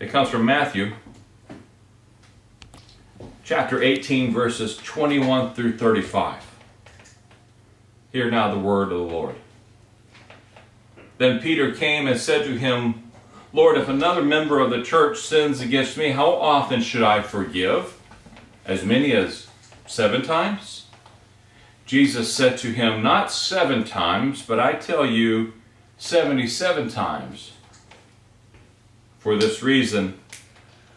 It comes from Matthew chapter 18, verses 21 through 35. Hear now the word of the Lord. Then Peter came and said to him, Lord, if another member of the church sins against me, how often should I forgive? As many as seven times? Jesus said to him, Not seven times, but I tell you, seventy-seven times. For this reason,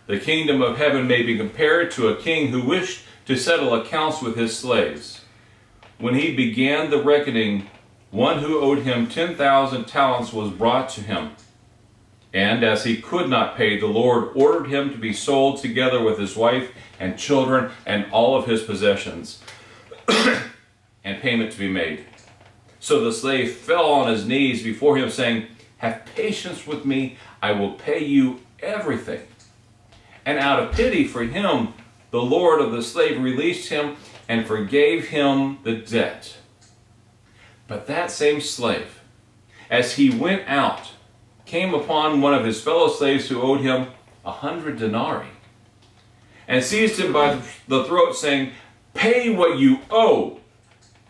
the kingdom of heaven may be compared to a king who wished to settle accounts with his slaves. When he began the reckoning, one who owed him 10,000 talents was brought to him. And as he could not pay, the Lord ordered him to be sold together with his wife and children and all of his possessions, and payment to be made. So the slave fell on his knees before him, saying, Have patience with me, I will pay you everything. And out of pity for him, the Lord of the slave released him and forgave him the debt. But that same slave, as he went out, came upon one of his fellow slaves who owed him a hundred denarii, and seized him by the throat, saying, Pay what you owe.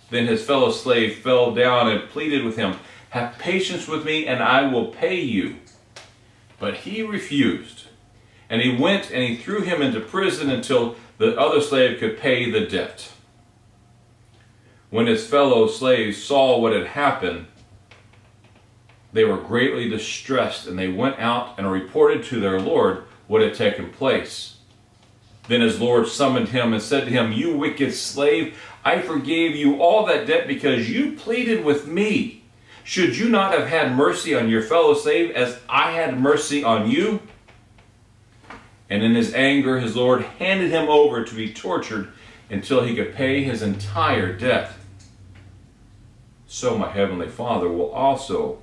Then his fellow slave fell down and pleaded with him, Have patience with me, and I will pay you. But he refused. And he went and he threw him into prison until the other slave could pay the debt. When his fellow slaves saw what had happened, they were greatly distressed, and they went out and reported to their Lord what had taken place. Then his Lord summoned him and said to him, You wicked slave, I forgave you all that debt because you pleaded with me. Should you not have had mercy on your fellow slave as I had mercy on you? And in his anger, his Lord handed him over to be tortured until he could pay his entire debt. So my heavenly Father will also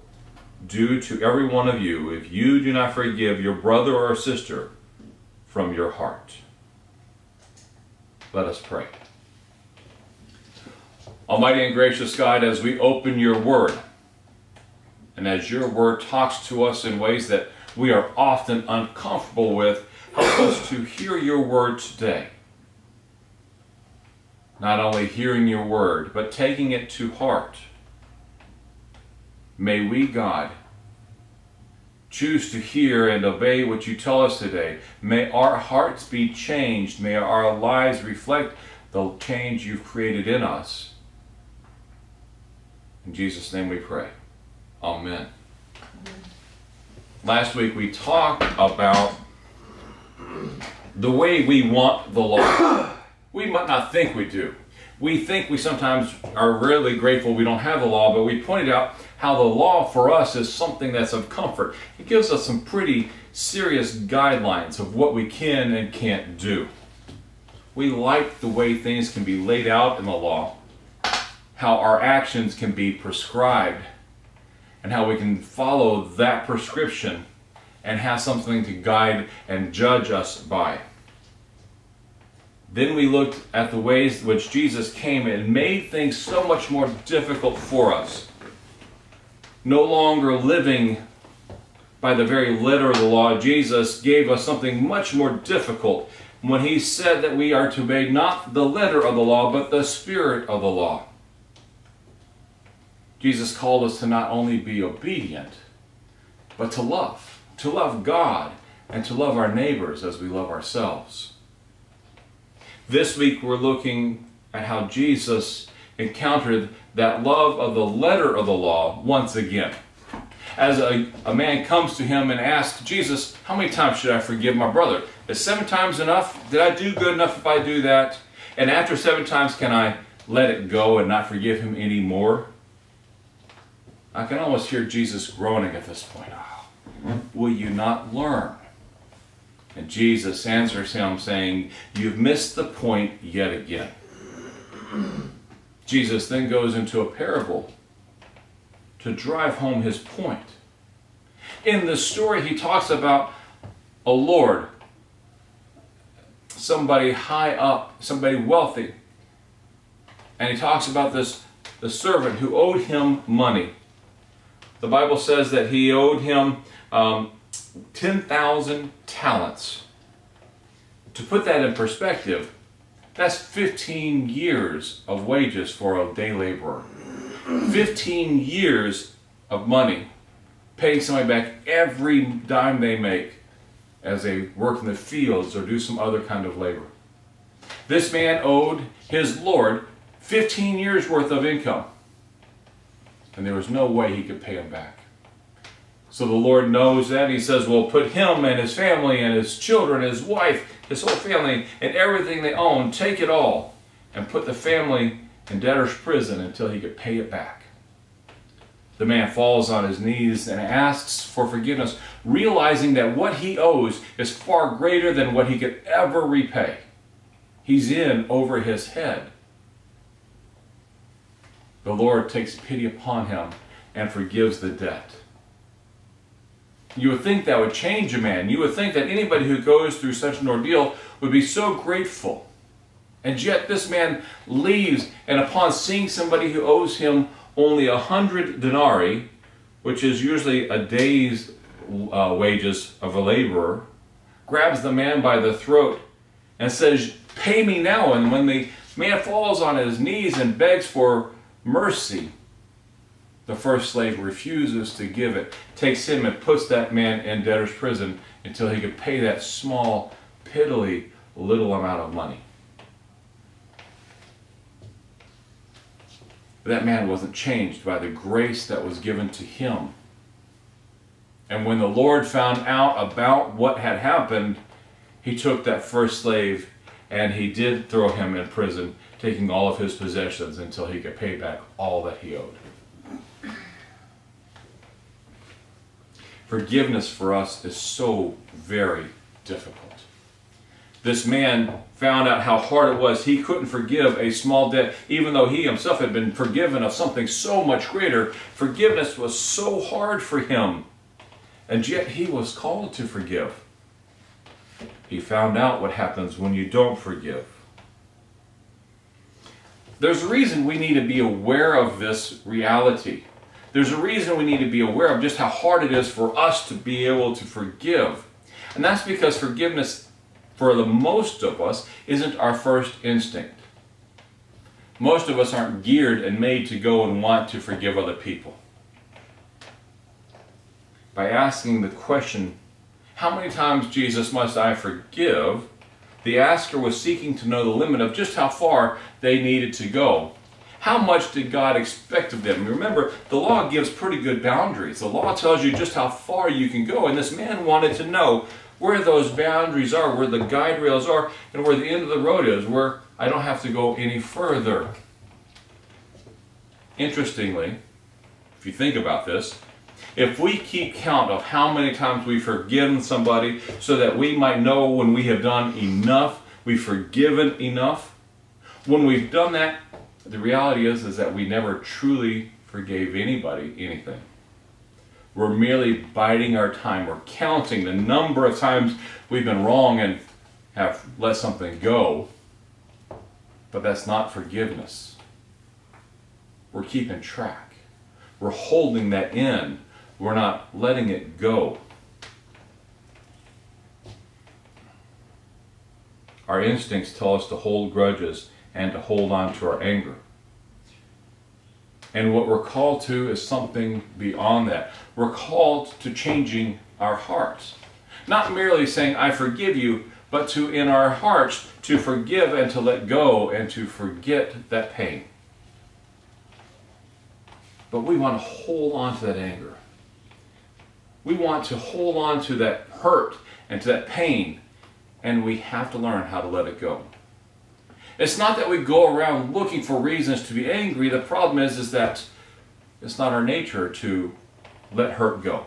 do to every one of you if you do not forgive your brother or sister from your heart. Let us pray. Almighty and gracious God, as we open your word, and as your word talks to us in ways that we are often uncomfortable with, help us to hear your word today. Not only hearing your word, but taking it to heart. May we, God, choose to hear and obey what you tell us today. May our hearts be changed. May our lives reflect the change you've created in us. In Jesus' name we pray. Amen. Last week we talked about the way we want the law. We might not think we do. We think we sometimes are really grateful we don't have the law, but we pointed out how the law for us is something that's of comfort. It gives us some pretty serious guidelines of what we can and can't do. We like the way things can be laid out in the law, how our actions can be prescribed, and how we can follow that prescription and have something to guide and judge us by. Then we looked at the ways which Jesus came and made things so much more difficult for us. No longer living by the very letter of the law, Jesus gave us something much more difficult when he said that we are to obey not the letter of the law, but the spirit of the law. Jesus called us to not only be obedient, but to love to love God and to love our neighbors as we love ourselves. This week we're looking at how Jesus encountered that love of the letter of the law once again. As a, a man comes to him and asks, Jesus, how many times should I forgive my brother? Is seven times enough? Did I do good enough if I do that? And after seven times, can I let it go and not forgive him anymore? I can almost hear Jesus groaning at this point. Will you not learn? And Jesus answers him saying, You've missed the point yet again. Jesus then goes into a parable to drive home his point. In the story, he talks about a Lord, somebody high up, somebody wealthy. And he talks about this the servant who owed him money. The Bible says that he owed him um, 10,000 talents. To put that in perspective, that's 15 years of wages for a day laborer. 15 years of money, paying somebody back every dime they make as they work in the fields or do some other kind of labor. This man owed his Lord 15 years worth of income. And there was no way he could pay him back. So the Lord knows that. He says, well, put him and his family and his children, his wife, his whole family, and everything they own, take it all, and put the family in debtor's prison until he could pay it back. The man falls on his knees and asks for forgiveness, realizing that what he owes is far greater than what he could ever repay. He's in over his head. The Lord takes pity upon him and forgives the debt. You would think that would change a man. You would think that anybody who goes through such an ordeal would be so grateful. And yet this man leaves, and upon seeing somebody who owes him only a hundred denarii, which is usually a day's uh, wages of a laborer, grabs the man by the throat and says, Pay me now. And when the man falls on his knees and begs for mercy, the first slave refuses to give it, takes him and puts that man in debtor's prison until he could pay that small, piddly little amount of money. That man wasn't changed by the grace that was given to him. And when the Lord found out about what had happened, he took that first slave and he did throw him in prison, taking all of his possessions until he could pay back all that he owed. Forgiveness for us is so very difficult. This man found out how hard it was. He couldn't forgive a small debt, even though he himself had been forgiven of something so much greater. Forgiveness was so hard for him. And yet he was called to forgive. He found out what happens when you don't forgive. There's a reason we need to be aware of this reality. There's a reason we need to be aware of just how hard it is for us to be able to forgive. And that's because forgiveness, for the most of us, isn't our first instinct. Most of us aren't geared and made to go and want to forgive other people. By asking the question, how many times, Jesus, must I forgive? The asker was seeking to know the limit of just how far they needed to go how much did God expect of them? Remember, the law gives pretty good boundaries. The law tells you just how far you can go, and this man wanted to know where those boundaries are, where the guide rails are, and where the end of the road is, where I don't have to go any further. Interestingly, if you think about this, if we keep count of how many times we've forgiven somebody so that we might know when we have done enough, we've forgiven enough, when we've done that, the reality is, is that we never truly forgave anybody anything. We're merely biding our time. We're counting the number of times we've been wrong and have let something go. But that's not forgiveness. We're keeping track. We're holding that in. We're not letting it go. Our instincts tell us to hold grudges and to hold on to our anger. And what we're called to is something beyond that. We're called to changing our hearts. Not merely saying, I forgive you, but to, in our hearts, to forgive and to let go and to forget that pain. But we want to hold on to that anger. We want to hold on to that hurt and to that pain, and we have to learn how to let it go. It's not that we go around looking for reasons to be angry. The problem is, is that it's not our nature to let hurt go.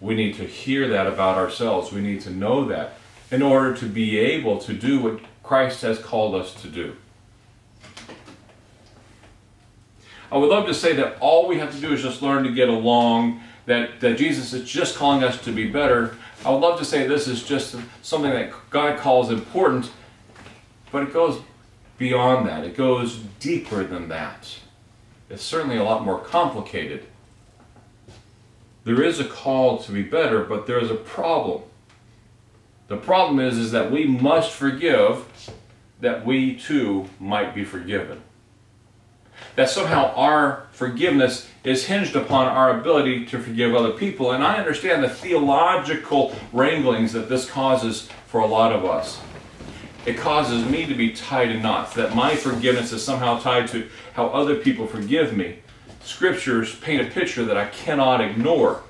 We need to hear that about ourselves. We need to know that in order to be able to do what Christ has called us to do. I would love to say that all we have to do is just learn to get along, that, that Jesus is just calling us to be better. I would love to say this is just something that God calls important, but it goes beyond that. It goes deeper than that. It's certainly a lot more complicated. There is a call to be better, but there is a problem. The problem is, is that we must forgive that we too might be forgiven. That somehow our forgiveness is hinged upon our ability to forgive other people. And I understand the theological wranglings that this causes for a lot of us. It causes me to be tied in knots, that my forgiveness is somehow tied to how other people forgive me. Scriptures paint a picture that I cannot ignore.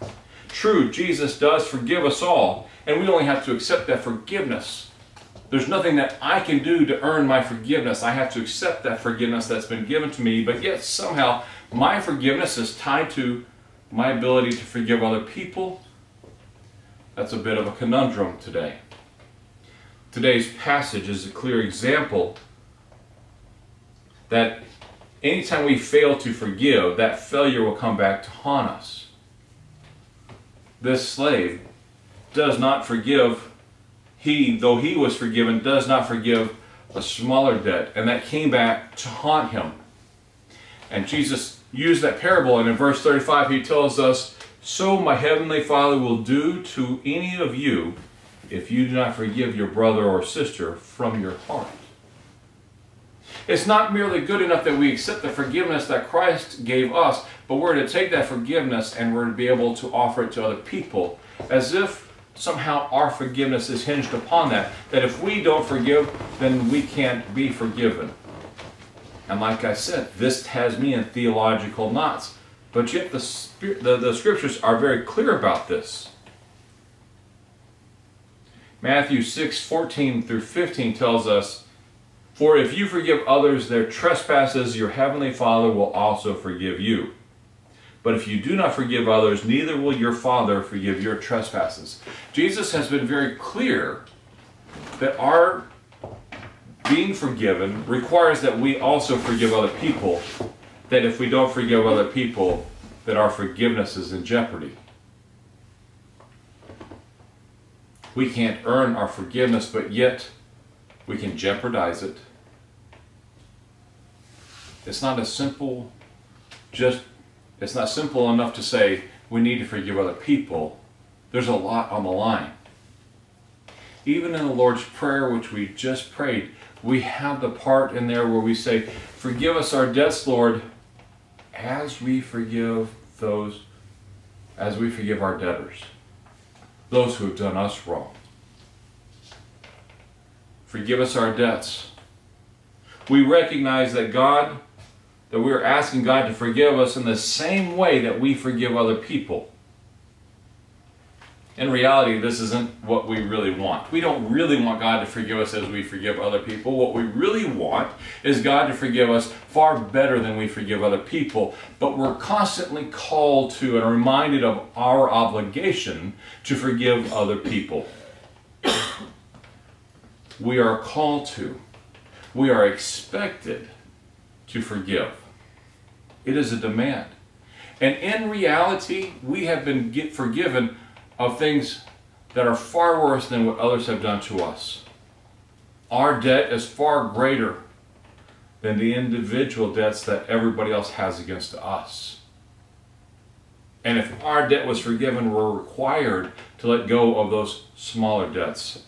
True, Jesus does forgive us all, and we only have to accept that forgiveness. There's nothing that I can do to earn my forgiveness. I have to accept that forgiveness that's been given to me, but yet somehow my forgiveness is tied to my ability to forgive other people. That's a bit of a conundrum today. Today's passage is a clear example that anytime we fail to forgive, that failure will come back to haunt us. This slave does not forgive, he, though he was forgiven, does not forgive a smaller debt, and that came back to haunt him. And Jesus used that parable, and in verse 35 he tells us, So my heavenly Father will do to any of you if you do not forgive your brother or sister from your heart. It's not merely good enough that we accept the forgiveness that Christ gave us, but we're to take that forgiveness and we're to be able to offer it to other people as if somehow our forgiveness is hinged upon that. That if we don't forgive, then we can't be forgiven. And like I said, this has me in theological knots. But yet the, the, the scriptures are very clear about this. Matthew 6, 14 through 15 tells us, For if you forgive others their trespasses, your heavenly Father will also forgive you. But if you do not forgive others, neither will your Father forgive your trespasses. Jesus has been very clear that our being forgiven requires that we also forgive other people. That if we don't forgive other people, that our forgiveness is in jeopardy. We can't earn our forgiveness, but yet we can jeopardize it. It's not as simple, just, it's not simple enough to say we need to forgive other people. There's a lot on the line. Even in the Lord's Prayer, which we just prayed, we have the part in there where we say, Forgive us our debts, Lord, as we forgive those, as we forgive our debtors those who have done us wrong. Forgive us our debts. We recognize that God, that we are asking God to forgive us in the same way that we forgive other people. In reality, this isn't what we really want. We don't really want God to forgive us as we forgive other people. What we really want is God to forgive us far better than we forgive other people. But we're constantly called to and reminded of our obligation to forgive other people. we are called to, we are expected to forgive. It is a demand. And in reality, we have been forgiven of things that are far worse than what others have done to us. Our debt is far greater than the individual debts that everybody else has against us. And if our debt was forgiven, we're required to let go of those smaller debts.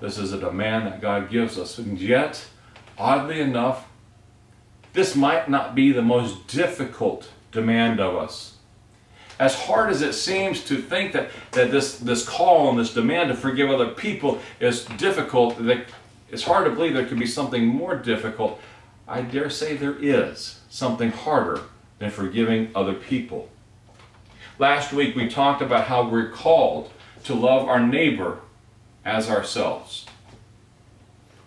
This is a demand that God gives us. And yet, oddly enough, this might not be the most difficult demand of us as hard as it seems to think that, that this, this call and this demand to forgive other people is difficult, that it's hard to believe there could be something more difficult. I dare say there is something harder than forgiving other people. Last week we talked about how we're called to love our neighbor as ourselves.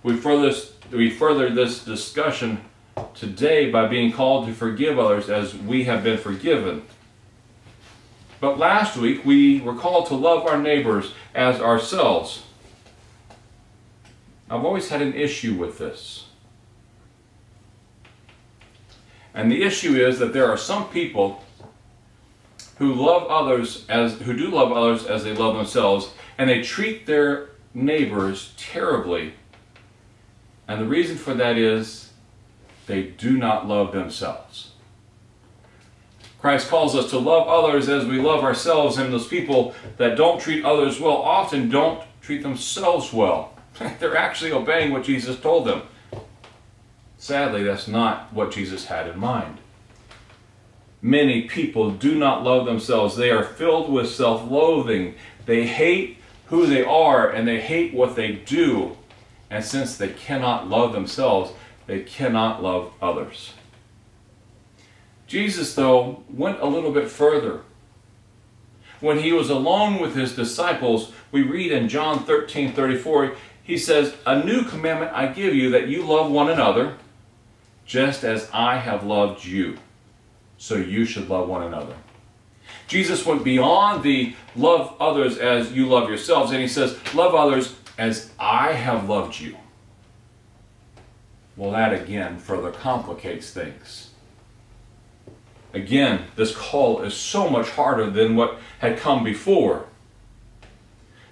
We further, we further this discussion today by being called to forgive others as we have been forgiven. But last week we were called to love our neighbors as ourselves. I've always had an issue with this. And the issue is that there are some people who love others as who do love others as they love themselves and they treat their neighbors terribly. And the reason for that is they do not love themselves. Christ calls us to love others as we love ourselves, and those people that don't treat others well often don't treat themselves well. They're actually obeying what Jesus told them. Sadly, that's not what Jesus had in mind. Many people do not love themselves. They are filled with self loathing. They hate who they are and they hate what they do. And since they cannot love themselves, they cannot love others. Jesus, though, went a little bit further. When he was alone with his disciples, we read in John 13 34, he says, A new commandment I give you that you love one another, just as I have loved you. So you should love one another. Jesus went beyond the love others as you love yourselves, and he says, Love others as I have loved you. Well, that again further complicates things. Again, this call is so much harder than what had come before.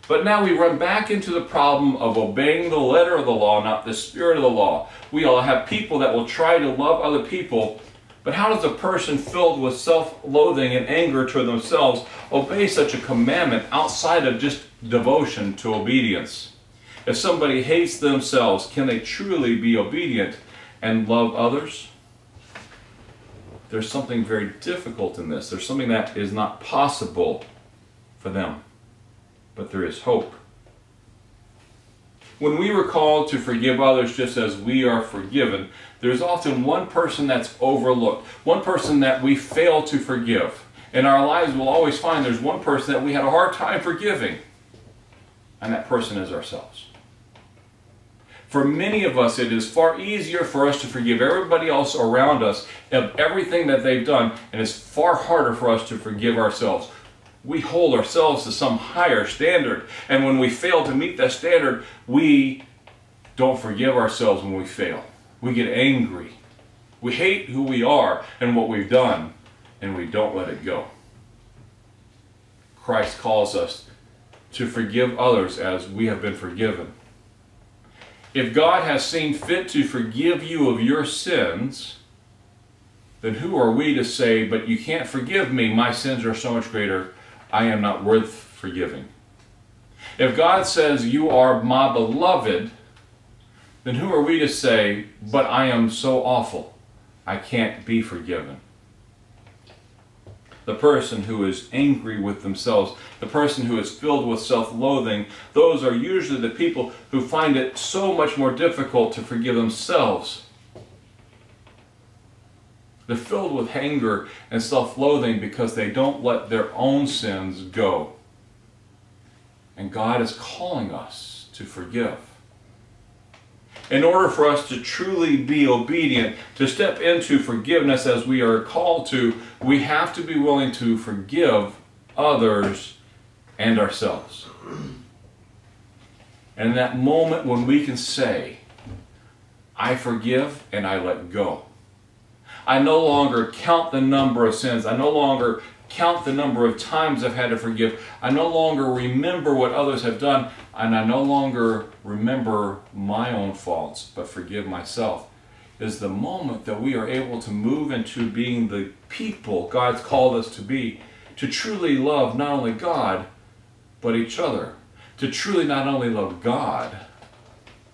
But now we run back into the problem of obeying the letter of the law, not the spirit of the law. We all have people that will try to love other people, but how does a person filled with self loathing and anger toward themselves obey such a commandment outside of just devotion to obedience? If somebody hates themselves, can they truly be obedient and love others? There's something very difficult in this. There's something that is not possible for them. But there is hope. When we were called to forgive others just as we are forgiven, there's often one person that's overlooked, one person that we fail to forgive. In our lives, we'll always find there's one person that we had a hard time forgiving, and that person is ourselves. For many of us, it is far easier for us to forgive everybody else around us of everything that they've done, and it's far harder for us to forgive ourselves. We hold ourselves to some higher standard, and when we fail to meet that standard, we don't forgive ourselves when we fail. We get angry. We hate who we are and what we've done, and we don't let it go. Christ calls us to forgive others as we have been forgiven. If God has seen fit to forgive you of your sins, then who are we to say, but you can't forgive me, my sins are so much greater, I am not worth forgiving? If God says, you are my beloved, then who are we to say, but I am so awful, I can't be forgiven? The person who is angry with themselves, the person who is filled with self-loathing, those are usually the people who find it so much more difficult to forgive themselves. They're filled with anger and self-loathing because they don't let their own sins go. And God is calling us to forgive in order for us to truly be obedient, to step into forgiveness as we are called to, we have to be willing to forgive others and ourselves. And in that moment when we can say, I forgive and I let go. I no longer count the number of sins. I no longer count the number of times I've had to forgive. I no longer remember what others have done, and I no longer remember my own faults, but forgive myself. Is the moment that we are able to move into being the people God's called us to be, to truly love not only God, but each other, to truly not only love God,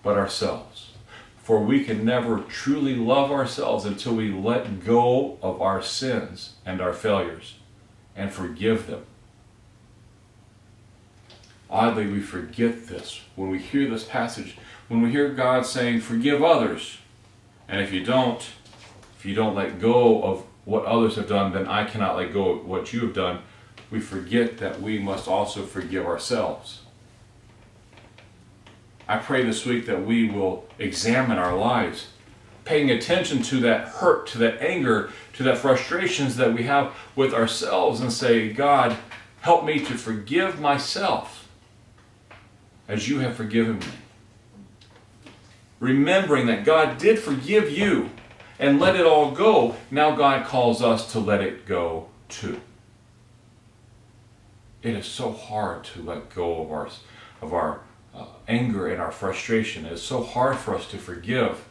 but ourselves. For we can never truly love ourselves until we let go of our sins and our failures and forgive them. Oddly, we forget this when we hear this passage, when we hear God saying, forgive others. And if you don't, if you don't let go of what others have done, then I cannot let go of what you have done. We forget that we must also forgive ourselves. I pray this week that we will examine our lives, paying attention to that hurt, to that anger, to that frustrations that we have with ourselves and say, God, help me to forgive myself as you have forgiven me. Remembering that God did forgive you and let it all go, now God calls us to let it go too. It is so hard to let go of our, of our uh, anger and our frustration. It is so hard for us to forgive.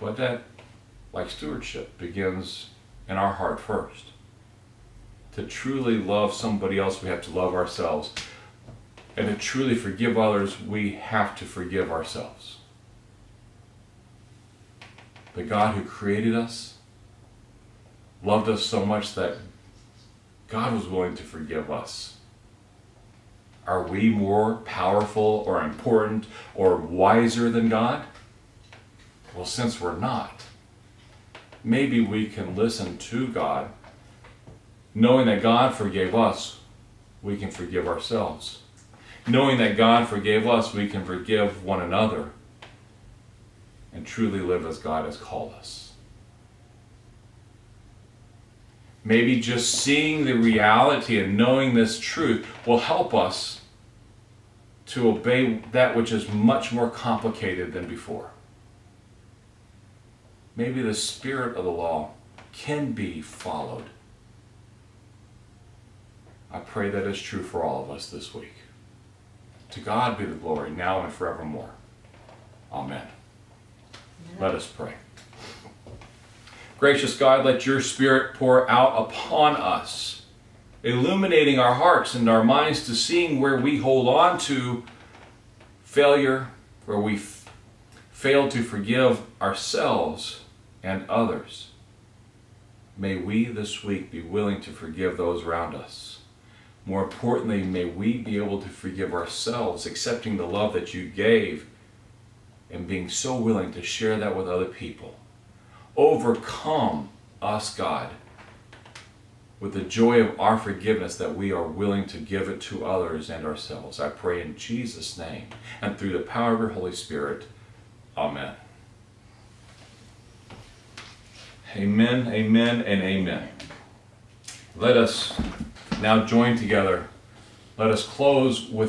But that like stewardship, begins in our heart first. To truly love somebody else, we have to love ourselves. And to truly forgive others, we have to forgive ourselves. The God who created us loved us so much that God was willing to forgive us. Are we more powerful or important or wiser than God? Well, since we're not, maybe we can listen to God. Knowing that God forgave us, we can forgive ourselves. Knowing that God forgave us, we can forgive one another and truly live as God has called us. Maybe just seeing the reality and knowing this truth will help us to obey that which is much more complicated than before. Maybe the spirit of the law can be followed. I pray that is true for all of us this week. To God be the glory, now and forevermore. Amen. Amen. Let us pray. Gracious God, let your Spirit pour out upon us, illuminating our hearts and our minds to seeing where we hold on to failure, where we fail to forgive ourselves and others. May we this week be willing to forgive those around us. More importantly, may we be able to forgive ourselves, accepting the love that you gave and being so willing to share that with other people overcome us, God, with the joy of our forgiveness that we are willing to give it to others and ourselves. I pray in Jesus' name and through the power of your Holy Spirit. Amen. Amen, amen, and amen. Let us now join together. Let us close with